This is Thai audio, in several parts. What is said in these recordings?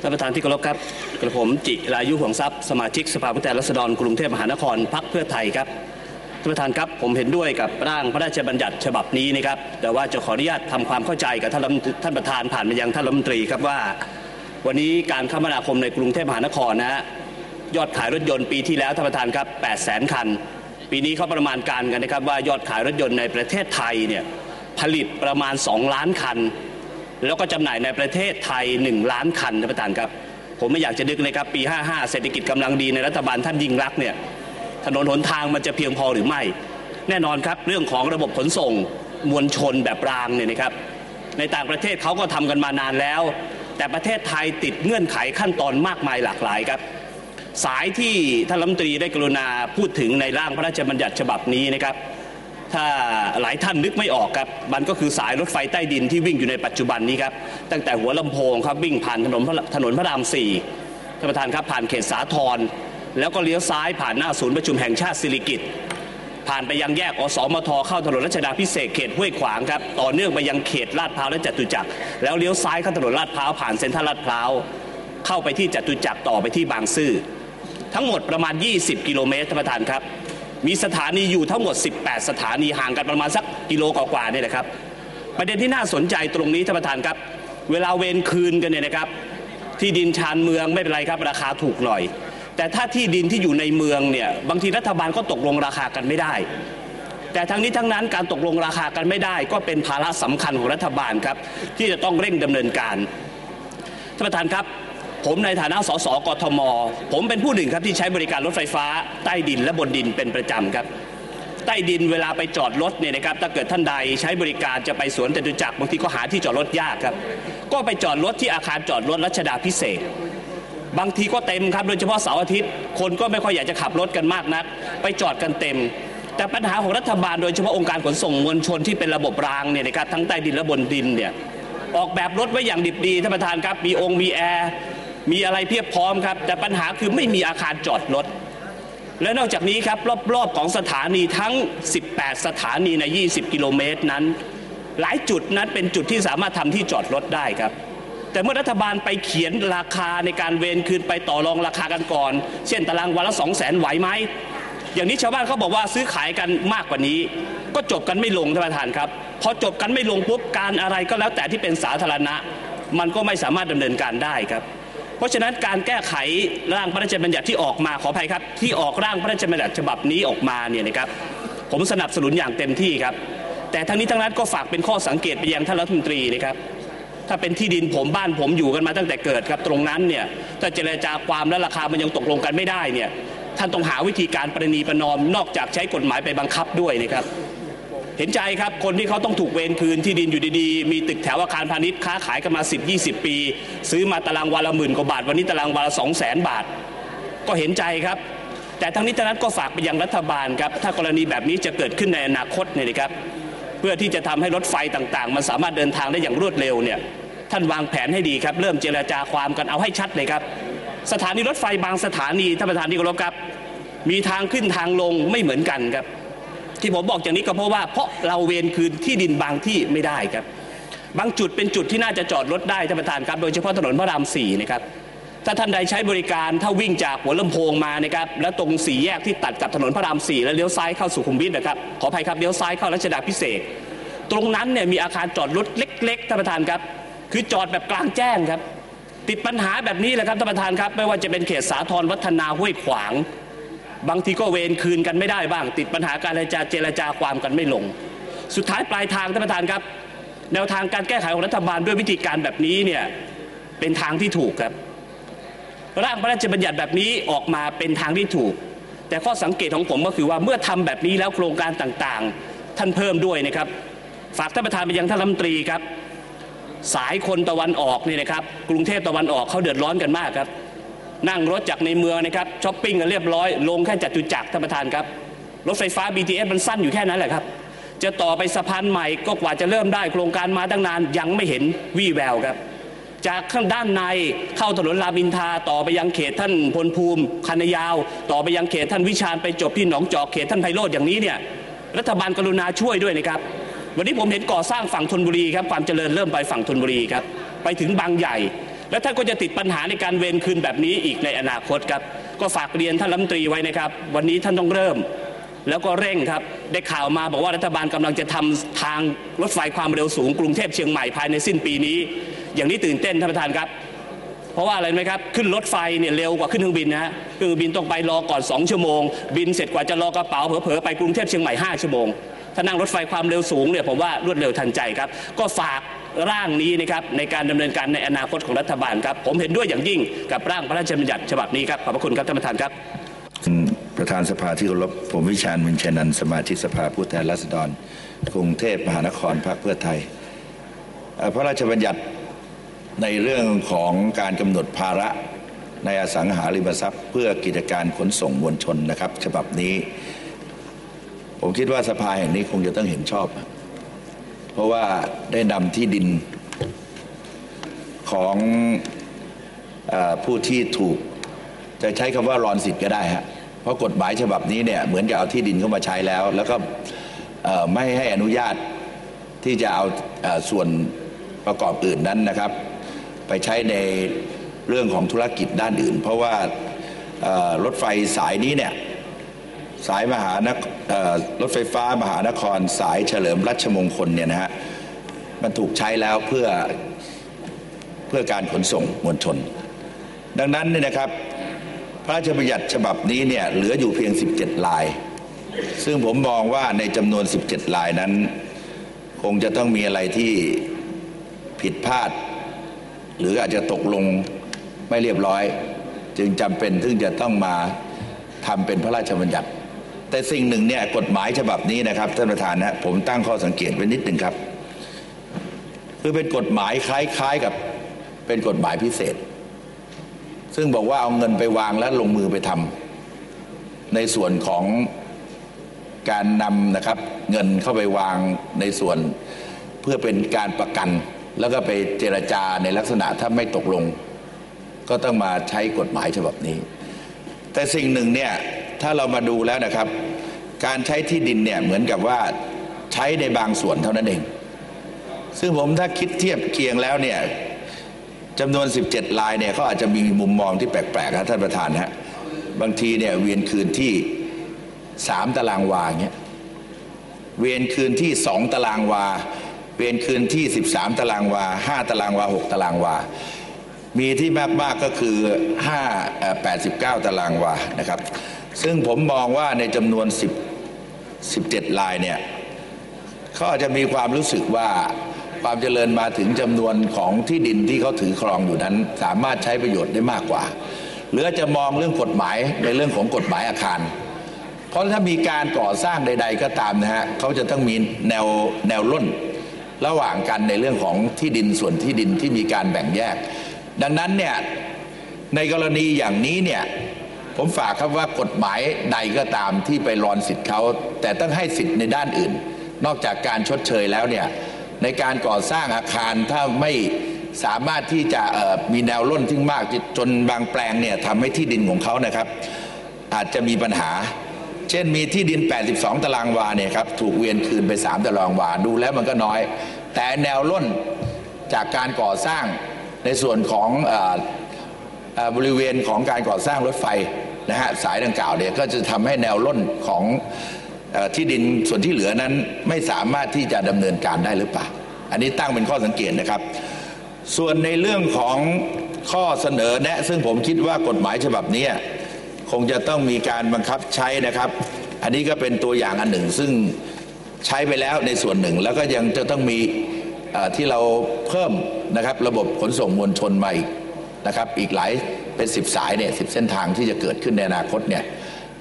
ท่านประธานที่เคารพครับกระผมจิรายุห่วงทรัพย์สมาชิกสภาผู้แทนราษฎรกรุงเทพมหานครพักเพื่อไทยครับท่านประธานครับผมเห็นด้วยกับร่างพระราชบัญญัติฉบับนี้นะครับ แต่ว่าจะขออนุญาตทำความเข้าใจกับท่านท่านประธานผ่านมายังท่านรัฐมนตรีครับว่า วันนี้การคมนาคมในกรุงเทพมหานครนะฮะยอดขายรถยนต์ปีที่แล้วท่านประธานครับ8 0 0 0 0คัน ปีนี้เขาประมาณการกันนะครับว่ายอดขายรถยนต์ในประเทศไทยเนี่ยผลิตประมาณ 2 ล้านคัน แล้วก็จำหน่ายในประเทศไทย 1 ล้านคันท่านประธานครับ ผมไม่อยากจะนึกเลยครับ ปี 55 เศรษฐกิจกำลังดีในรัฐบาลท่านยิ่งรักเนี่ยถนนหนทางมันจะเพียงพอหรือไม่ แน่นอนครับ เรื่องของระบบขนส่งมวลชนแบบรางเนี่ยนะครับ ในต่างประเทศเขาก็ทำกันมานานแล้ว แต่ประเทศไทยติดเงื่อนไขขั้นตอนมากมายหลากหลายครับ สายที่ท่านรัฐมนตรีได้กรุณาพูดถึงในร่างพระราชบัญญัติฉบับนี้นะครับ ถ้าหลายท่านนึกไม่ออกครับ มันก็คือสายรถไฟใต้ดินที่วิ่งอยู่ในปัจจุบันนี้ครับ ตั้งแต่หัวลำโพงครับวิ่งผ่านถนนถนนพระรามสี่ท่านประธานครับผ่านเขตสาทรแล้วก็เลี้ยวซ้ายผ่านหน้าศูนย์ประชุมแห่งชาติสิริกิติ์ผ่านไปยังแยกอสมทเข้าถนนรัชดาพิเศษเขตห้วยขวางครับต่อเนื่องไปยังเขตลาดพร้าวและจตุจักรแล้วเลี้ยวซ้ายเข้าถนนลาดพร้าวผ่านเซ็นทรัลลาดพร้าวเข้าไปที่จตุจักรต่อไปที่บางซื่อทั้งหมดประมาณ 20 กิโลเมตรท่านประธานครับ มีสถานีอยู่ทั้งหมด 18 สถานีห่างกันประมาณสักกิโลกว่าๆเนี่ยนะครับ ประเด็นที่น่าสนใจตรงนี้ท่านประธานครับ เวลาเวรคืนกันเนี่ยนะครับ ที่ดินชานเมืองไม่เป็นไรครับ ราคาถูกหน่อย แต่ถ้าที่ดินที่อยู่ในเมืองเนี่ยบางทีรัฐบาลก็ตกลงราคากันไม่ได้ แต่ทั้งนี้ทั้งนั้นการตกลงราคากันไม่ได้ ก็เป็นภาระสำคัญของรัฐบาลครับที่จะต้องเร่งดำเนินการท่านประธานครับ ผมในฐานะสสกทม ผมเป็นผู้หนึ่งครับที่ใช้บริการรถไฟฟ้า ใต้ดินและบนดินเป็นประจำครับ ใต้ดินเวลาไปจอดรถเนี่ยนะครับถ้าเกิดท่านใดใช้บริการจะไปสวนจตุจักรบางทีก็หาที่จอดรถยากครับ ก็ไปจอดรถที่อาคารจอดรถรัชดาพิเศษ บางทีก็เต็มครับโดยเฉพาะเสาร์อาทิตย์ คนก็ไม่ค่อยอยากจะขับรถกันมากนัก ไปจอดกันเต็มแต่ปัญหาของรัฐบาลโดยเฉพาะองค์การขนส่งมวลชนที่เป็นระบบรางเนี่ยนะครับทั้งใต้ดินและบนดินเนี่ยออกแบบรถไว้อย่างดิบดีท่านประธานครับมีองค์มีแอร์ มีอะไรเพียบพร้อมครับ แต่ปัญหาคือไม่มีอาคารจอดรถและนอกจากนี้ครับรอบๆของสถานีทั้ง 18 สถานีใน 20 กิโลเมตรนั้น หลายจุดนั้นเป็นจุดที่สามารถทำที่จอดรถได้ครับ แต่เมื่อรัฐบาลไปเขียนราคาในการเวนคืนไปต่อรองราคากันก่อน เช่นตารางวันละ2 0 0แสนไหวไหมอย่างนี้ชาวบ้านเขาบอกว่าซื้อขายกันมากกว่านี้ ก็จบกันไม่ลงท่านประธานครับ พอจบกันไม่ลงปุ๊บการอะไรก็แล้วแต่ที่เป็นสาธารณะ มันก็ไม่สามารถดำเนินการได้ครับ เพราะฉะนั้นการแก้ไขร่างพระราชบัญญัติที่ออกมาขออภัยครับ ที่ออกร่างพระราชบัญญัติฉบับนี้ออกมาเนี่ยนะครับผมสนับสนุนอย่างเต็มที่ครับ แต่ทั้งนี้ทั้งนั้นก็ฝากเป็นข้อสังเกตไปยังท่านรัฐมนตรีนะครับถ้าเป็นที่ดินผมบ้านผมอยู่กันมาตั้งแต่เกิดครับตรงนั้นเนี่ยถ้าเจรจาความและราคามันยังตกลงกันไม่ได้เนี่ยท่านต้องหาวิธีการประนีประนอมนอกจากใช้กฎหมายไปบังคับด้วยนะครับ เห็นใจครับคนที่เขาต้องถูกเวรคืนที่ดินอยู่ดีๆ มีตึกแถวอาคารพาณิชย์ค้าขายกันมา 10-20 ปี ซื้อมาตารางวันละหมื่นกว่าบาท วันนี้ตารางวันละสองแสนบาท ก็เห็นใจครับ แต่ทั้งนี้ทั้งนั้นก็ฝากไปยังรัฐบาลครับถ้ากรณีแบบนี้จะเกิดขึ้นในอนาคตเนี่ยนะครับเพื่อที่จะทำให้รถไฟต่างๆ มันสามารถเดินทางได้อย่างรวดเร็วเนี่ยท่านวางแผนให้ดีครับ เริ่มเจรจาความกันเอาให้ชัดเลยครับ สถานีรถไฟบางสถานีท่านประธานที่เคารพครับ มีทางขึ้นทางลงไม่เหมือนกันครับ ที่ผมบอกอย่างนี้ก็เพราะว่าเพราะเราเวรคืนที่ดินบางที่ไม่ได้ครับ บางจุดเป็นจุดที่น่าจะจอดรถได้ท่านประธานครับ โดยเฉพาะถนนพระรามสี่นะครับถ้าท่านใดใช้บริการถ้าวิ่งจากหัวลำโพงมานะครับแล้วตรงสี่แยกที่ตัดกับถนนพระรามสี่แล้วเลี้ยวซ้ายเข้าสุขุมวิทนะครับขออภัยครับเลี้ยวซ้ายเข้ารัชดาพิเศษตรงนั้นเนี่ยมีอาคารจอดรถเล็กๆท่านประธานครับ คือจอดแบบกลางแจ้งครับ ติดปัญหาแบบนี้แหละครับท่านประธานครับ ไม่ว่าจะเป็นเขตสาทรวัฒนาห้วยขวาง บางทีก็เวรคืนกันไม่ได้บ้าง ติดปัญหาการเจรจาเจรจาความกันไม่ลง สุดท้ายปลายทางท่านประธานครับ แนวทางการแก้ไขของรัฐบาลด้วยวิธีการแบบนี้เนี่ยเป็นทางที่ถูกครับ ร่างพระราชบัญญัติแบบนี้ออกมาเป็นทางที่ถูก แต่ข้อสังเกตของผมก็คือว่าเมื่อทำแบบนี้แล้วโครงการต่างๆ ท่านเพิ่มด้วยนะครับ ฝากท่านประธานไปยังท่านรัฐมนตรีครับ สายคนตะวันออกนี่นะครับ กรุงเทพตะวันออกเขาเดือดร้อนกันมากครับ นั่งรถจากในเมืองนะครับช้อปปิ้งกันเรียบร้อย ลงแค่จัตุจักรท่านประธานครับ รถไฟฟ้า BTS มันสั้นอยู่แค่นั้นแหละครับ จะต่อไปสะพานใหม่ก็กว่าจะเริ่มได้โครงการมาตั้งนานยังไม่เห็นวี่แววครับ จากข้างด้านในเข้าถนนรามินทาต่อไปยังเขตท่านพลภูมิคันยาว ต่อไปยังเขตท่านวิชาญไปจบที่หนองจอกเขตท่านไพโรธอย่างนี้เนี่ยรัฐบาลกรุณาช่วยด้วยนะครับ วันนี้ผมเห็นก่อสร้างฝั่งธนบุรีครับความเจริญเริ่มไปฝั่งธนบุรีครับไปถึงบางใหญ่ และท่านก็จะติดปัญหาในการเวรคืนแบบนี้อีกในอนาคตครับก็ฝากเรียนท่านรัฐมนตรีไว้นะครับ วันนี้ท่านต้องเริ่ม แล้วก็เร่งครับ ได้ข่าวมาบอกว่ารัฐบาลกำลังจะทำทางรถไฟความเร็วสูงกรุงเทพเชียงใหม่ภายในสิ้นปีนี้ อย่างนี้ตื่นเต้นท่านประธานครับ เพราะว่าอะไรไหมครับขึ้นรถไฟเนี่ยเร็วกว่าขึ้นเครื่องบินนะฮะเครื่องบินต้องไปรอก่อน 2 ชั่วโมง บินเสร็จกว่าจะรอกระเป๋าเผลอๆไปกรุงเทพเชียงใหม่5ชั่วโมงถ้านั่งรถไฟความเร็วสูงเนี่ยผมว่ารวดเร็วทันใจครับ ก็ฝาก ร่างนี้นะครับในการดำเนินการในอนาคตของรัฐบาลครับ ผมเห็นด้วยอย่างยิ่งกับร่างพระราชบัญญัติฉบับนี้ครับขอบพระคุณครับท่านประธานครับประธานสภาที่เคารพผมวิชาญมินชัยนันท์สมาชิกสภาผู้แทนราษฎร กรุงเทพมหานครพรรคเพื่อไทย พระราชบัญญัติในเรื่องของการกำหนดภาระในอสังหาริมทรัพย์ เพื่อกิจการขนส่งมวลชนนะครับ ฉบับนี้ ผมคิดว่าสภาแห่งนี้คงจะต้องเห็นชอบ เพราะว่าได้นำที่ดินของอผู้ที่ถูก จะใช้คำว่ารอนสิทธิ์ก็ได้ฮะเพราะกฎหมายฉบับนี้เนี่ยเหมือนกับเอาที่ดินเข้ามาใช้แล้ว แล้วก็ไม่ให้อนุญาตที่จะเอาอส่วนประกอบอื่นนั้นนะครับ ไปใช้ในเรื่องของธุรกิจด้านอื่น เพราะว่ารถไฟสายนี้เนี่ย สายมหานครรถไฟฟ้ามหานครสายเฉลิมรัชมงคลเนี่ยนะฮะมันถูกใช้แล้วเพื่อเพื่อการขนส่งมวลชน ดังนั้นเนี่ยนะครับ พระราชบัญญัติฉบับนี้เนี่ยเหลืออยู่เพียง 17 ลาย ซึ่งผมมองว่าในจำนวน 17 ลายนั้น คงจะต้องมีอะไรที่ผิดพลาด หรืออาจจะตกลงไม่เรียบร้อย จึงจำเป็นซึ่งจะต้องมาทำเป็นพระราชบัญญัติ แต่สิ่งหนึ่งเนี่ยกฎหมายฉบับนี้นะครับท่านประธานนะผมตั้งข้อสังเกตไว้นิดหนึ่งครับ คือเป็นกฎหมายคล้าย ๆกับเป็นกฎหมายพิเศษ ซึ่งบอกว่าเอาเงินไปวางและลงมือไปทำในส่วนของการนำนะครับ เงินเข้าไปวางในส่วนเพื่อเป็นการประกัน แล้วก็ไปเจรจาในลักษณะถ้าไม่ตกลง ก็ต้องมาใช้กฎหมายฉบับนี้ แต่สิ่งหนึ่งเนี่ย ถ้าเรามาดูแล้วนะครับ การใช้ที่ดินเนี่ยเหมือนกับว่าใช้ในบางส่วนเท่านั้นเอง ซึ่งผมถ้าคิดเทียบเคียงแล้วเนี่ยจำนวน 17 ลายเนี่ยเขาอาจจะมีมุมมองที่แปลกๆครับท่านประธานฮะบางทีเนี่ยเวียนคืนที่ 3 ตารางวาเงี้ยเวียนคืนที่ 2 ตารางวา เวียนคืนที่ 13 ตารางวา 5 ตารางวา 6 ตารางวา มีที่มากๆก็คือ 5 89 ตารางวานะครับ ซึ่งผมมองว่าในจำนวน 10 17ลายเนี่ยเขาอาจจะมีความรู้สึกว่าความเจริญมาถึงจำนวนของที่ดินที่เขาถือครองอยู่นั้น สามารถใช้ประโยชน์ได้มากกว่า หรือจะมองเรื่องกฎหมายในเรื่องของกฎหมายอาคาร เพราะถ้ามีการก่อสร้างใด ๆ ก็ตามนะฮะเขาจะต้องมีแนวแนวร่นระหว่างกันในเรื่องของที่ดินส่วนที่ดินที่มีการแบ่งแยก ดังนั้นเนี่ยในกรณีอย่างนี้เนี่ย ผมฝากครับว่ากฎหมายใดก็ตามที่ไปรอนสิทธิ์เขา แต่ต้องให้สิทธิ์ในด้านอื่น นอกจากการชดเชยแล้วเนี่ยในการก่อสร้างอาคารถ้าไม่สามารถที่จะมีแนวร่นที่มากจนบางแปลงเนี่ยทำให้ที่ดินของเขานะครับ อาจจะมีปัญหา เช่นมีที่ดิน 82 ตารางวาเนี่ยครับถูกเวียนคืนไป 3 ตารางวาดูแล้วมันก็น้อย แต่แนวร่นจากการก่อสร้างในส่วนของออบริเวณของการก่อสร้างรถไฟ นะฮะสายดังกล่าวเนี่ยก็จะทำให้แนวร่นของอที่ดินส่วนที่เหลือนั้นไม่สามารถที่จะดำเนินการได้หรือเปล่า อันนี้ตั้งเป็นข้อสังเกตนะครับ ส่วนในเรื่องของข้อเสนอแนะ ซึ่งผมคิดว่ากฎหมายฉบับนี้คงจะต้องมีการบังคับใช้นะครับ อันนี้ก็เป็นตัวอย่างอันหนึ่ง ซึ่งใช้ไปแล้วในส่วนหนึ่ง แล้วก็ยังจะต้องมีที่เราเพิ่มนะครับ ระบบขนส่งมวลชนมาอีกนะครับ อีกหลาย เป็นสิบสายเนี่ยสิบเส้นทางที่จะเกิดขึ้นในอนาคตเนี่ย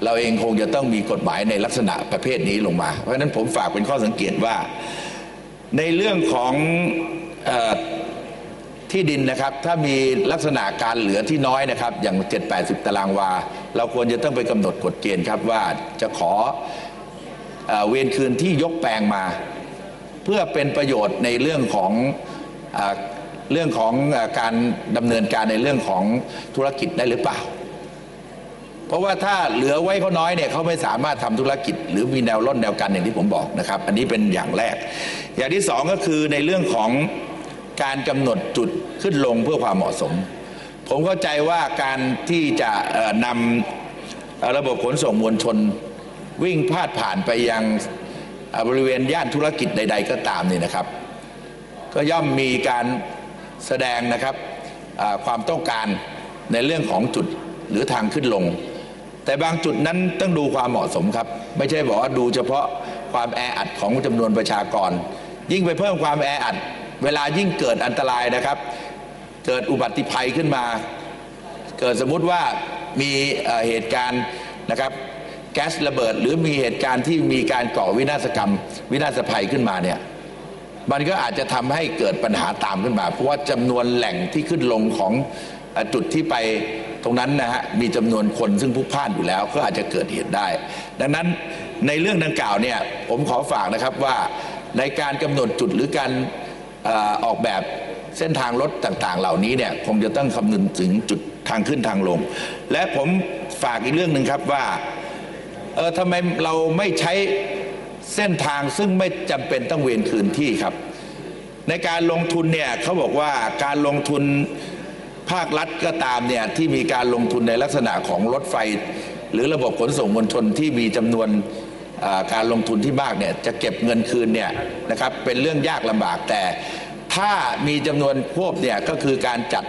เราเองคงจะต้องมีกฎหมายในลักษณะประเภทนี้ลงมา เพราะฉะนั้นผมฝากเป็นข้อสังเกตว่า ในเรื่องของอที่ดินนะครับ ถ้ามีลักษณะการเหลือที่น้อยนะครับ อย่าง 7-80 ตารางวา เราควรจะต้องไปกำหนดกฎเกณฑ์ครับว่าจะขอเอเวรคืนที่ยกแปลงมา เพื่อเป็นประโยชน์ในเรื่องของอ เรื่องของการดำเนินการในเรื่องของธุรกิจได้หรือเปล่า เพราะว่าถ้าเหลือไว้เขาน้อยเนี่ยเขาไม่สามารถทำธุรกิจ หรือมีแนวร่นแนวกันอย่างที่ผมบอกนะครับ อันนี้เป็นอย่างแรก อย่างที่สองก็คือในเรื่องของการกำหนดจุดขึ้นลงเพื่อความเหมาะสม ผมเข้าใจว่าการที่จะนำเอ่อระบบขนส่งมวลชน วิ่งพาดผ่านไปยังบริเวณย่านธุรกิจใด ๆ ก็ตามนี่นะครับ ก็ย่อมมีการ แสดงนะครับความต้องการในเรื่องของจุดหรือทางขึ้นลง แต่บางจุดนั้นต้องดูความเหมาะสมครับ ไม่ใช่บอกว่าดูเฉพาะความแออัดของจำนวนประชากร ยิ่งไปเพิ่มความแออัด เวลายิ่งเกิดอันตรายนะครับ เกิดอุบัติภัยขึ้นมา เกิดสมมุติว่ามีเหตุการณ์นะครับแก๊สระเบิด หรือมีเหตุการณ์ที่มีการก่อวินาศกรรม วินาศภัยขึ้นมาเนี่ย มันก็อาจจะทำให้เกิดปัญหาตามขึ้นมา เพราะว่าจำนวนแหล่งที่ขึ้นลงของจุดที่ไปตรงนั้นนะฮะมีจำนวนคนซึ่งพลุกพ่านอยู่แล้วก็อาจจะเกิดเหตุได้ ดังนั้นในเรื่องดังกล่าวเนี่ยผมขอฝากนะครับว่าในการกำหนดจุดหรือการออออกแบบเส้นทางรถต่างๆ เหล่านี้เนี่ยคงจะต้องคำนึงถึงจุดทางขึ้นทางลง และผมฝากอีกเรื่องหนึ่งครับว่าเออทำไมเราไม่ใช้ เส้นทางซึ่งไม่จำเป็นต้องเวียนคืนที่ครับ ในการลงทุนเนี่ยเขาบอกว่าการลงทุนภาครัฐก็ตามเนี่ยที่มีการลงทุนในลักษณะของรถไฟ หรือระบบขนส่งมวลชนที่มีจำนวนการลงทุนที่มากเนี่ยจะเก็บเงินคืนเนี่ยนะครับเป็นเรื่องยากลำบากแต่ถ้ามีจำนวนควบเนี่ยก็คือการจัด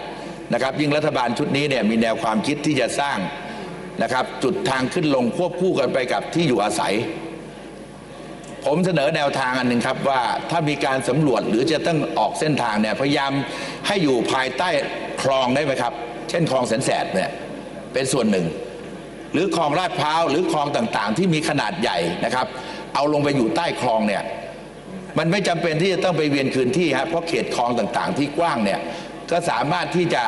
นะครับยิ่งรัฐบาลชุดนี้เนี่ยมีแนวความคิดที่จะสร้างนะครับจุดทางขึ้นลงควบคู่กันไปกับที่อยู่อาศัย ผมเสนอแนวทางอันหนึ่งครับว่าถ้ามีการสำรวจหรือจะต้องออกเส้นทางเนี่ยพยายามให้อยู่ภายใต้คลองได้ไหมครับ เช่นคลองแสนแสบเนี่ยเป็นส่วนหนึ่ง หรือคลองลาดพร้าวหรือคลองต่างๆ ที่มีขนาดใหญ่นะครับ เอาลงไปอยู่ใต้คลองเนี่ยมันไม่จำเป็นที่จะต้องไปเวียนคืนที่ครับเพราะเขตคลองต่างๆ ที่กว้างเนี่ยก็สามารถที่จะ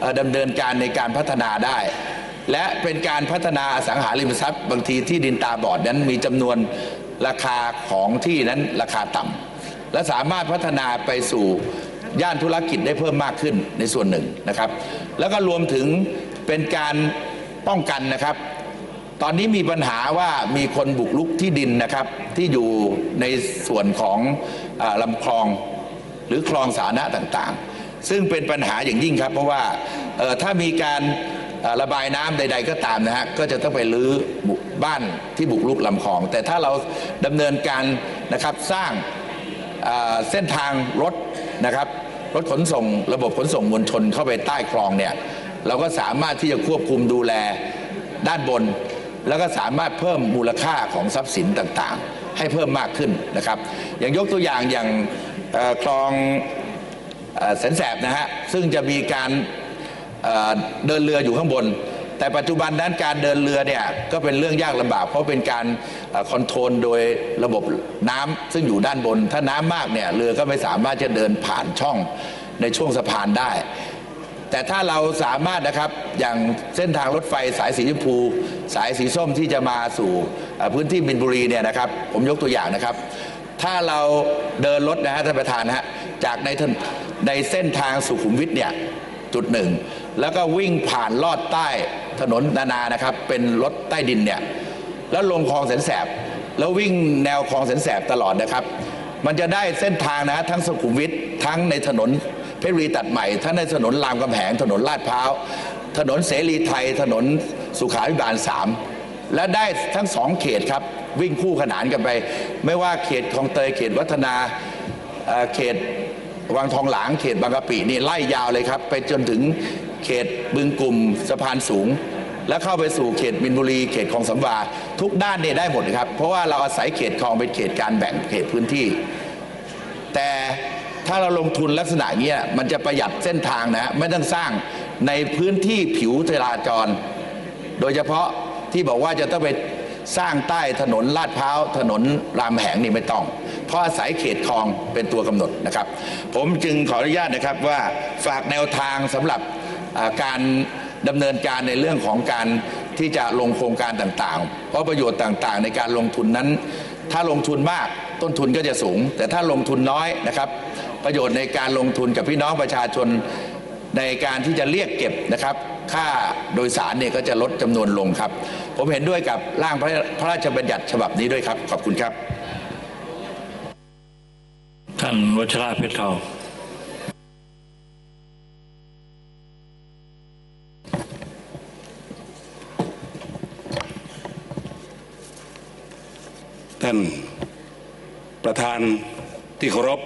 เอ่อดำเนินการในการพัฒนาได้ และเป็นการพัฒนาสังหาริมทรัพย์ บางทีที่ดินตาบอดนั้นมีจำนวน ราคาของที่นั้นราคาต่ำและสามารถพัฒนาไปสู่ย่านธุรกิจได้เพิ่มมากขึ้นในส่วนหนึ่งนะครับ แล้วก็รวมถึงเป็นการป้องกันนะครับ ตอนนี้มีปัญหาว่ามีคนบุกรุกที่ดินนะครับ ที่อยู่ในส่วนของอลำคลองหรือคลองสาธารณะต่างๆ ซึ่งเป็นปัญหาอย่างยิ่งครับ เพราะว่าถ้ามีการ ระบายน้ำใด ๆ ก็ตามนะฮะก็จะต้องไปรื้อบ้านที่บุกรุกลำคลอง แต่ถ้าเราดำเนินการนะครับสร้างเส้นทางรถนะครับรถขนส่งระบบขนส่งมวลชนเข้าไปใต้คลองเนี่ยเราก็สามารถที่จะควบคุมดูแลด้านบน แล้วก็สามารถเพิ่มมูลค่าของทรัพย์สินต่างๆ ให้เพิ่มมากขึ้นนะครับ อย่างยกตัวอย่างอย่างคลองแสนแสบนะฮะซึ่งจะมีการ เดินเรืออยู่ข้างบน แต่ปัจจุบันนั้นการเดินเรือเนี่ยก็เป็นเรื่องยากลำบาก เพราะเป็นการคอนโทรลโดยระบบน้ำซึ่งอยู่ด้านบน ถ้าน้ำมากเนี่ยเรือก็ไม่สามารถจะเดินผ่านช่องในช่วงสะพานได้ แต่ถ้าเราสามารถนะครับอย่างเส้นทางรถไฟสายสีชมพู สายสีส้มที่จะมาสู่พื้นที่มินบุรีเนี่ยนะครับผมยกตัวอย่างนะครับ ถ้าเราเดินรถนะฮะท่านประธานฮะจากในถนในเส้นทางสุขุมวิทเนี่ยจุดหนึ่ง แล้วก็วิ่งผ่านลอดใต้ถนนนานานะครับ เป็นรถใต้ดินเนี่ยแล้วลงคลองแสนแสบ แล้ววิ่งแนวคลองแสนแสบตลอดนะครับ มันจะได้เส้นทางนะทั้งสุขุมวิททั้งในถนนเพชรบุรีตัดใหม่ ทั้งในถนนรามคำแหงถนนลาดพร้าว ถนนเสรีไทย ถนนสุขาภิบาลสามและได้ทั้งสองเขตครับ วิ่งคู่ขนานกันไป ไม่ว่าเขตคลองเตยเขตวัฒนาเอ่อเขตวังทองหลางเขตบางกะปินี่ไล่ยาวเลยครับ ไปจนถึง เขตบึงกลุ่มสะพานสูง แล้วเข้าไปสู่เขตมินบุรีเขตคลองสำวาทุกด้านเนี่ยได้หมดครับ เพราะว่าเราอาศัยเขตคลองเป็นเขตการแบ่งเขตพื้นที่ แต่ถ้าเราลงทุนลักษณะเนี้ยมันจะประหยัดเส้นทางนะไม่ต้องสร้างในพื้นที่ผิวจราจร โดยเฉพาะที่บอกว่าจะต้องไปสร้างใต้ถนนลาดพร้าวถนนรามแหงนี่ไม่ต้อง เพราะอาศัยเขตคลองเป็นตัวกำหนดนะครับ ผมจึงขออนุญาตนะครับว่าฝากแนวทางสำหรับ การดำเนินการในเรื่องของการที่จะลงโครงการต่างๆ เพราะประโยชน์ต่างๆ ในการลงทุนนั้น ถ้าลงทุนมากต้นทุนก็จะสูง แต่ถ้าลงทุนน้อยนะครับ ประโยชน์ในการลงทุนกับพี่น้องประชาชนในการที่จะเรียกเก็บนะครับ ค่าโดยสารเนี่ยก็จะลดจำนวนลงครับ ผมเห็นด้วยกับร่างพระราชบัญญัติฉบับนี้ด้วยครับ ขอบคุณครับ ท่านวัชระเพชรทอง ท่านประธานที่เคารพ